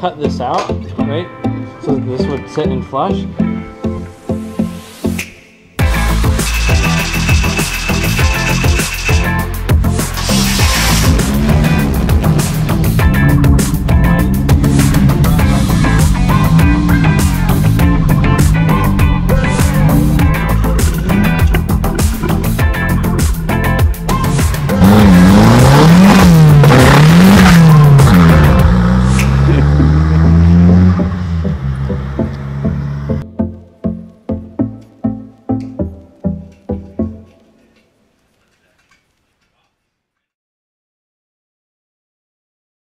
cut this out, right? So this would sit in flush.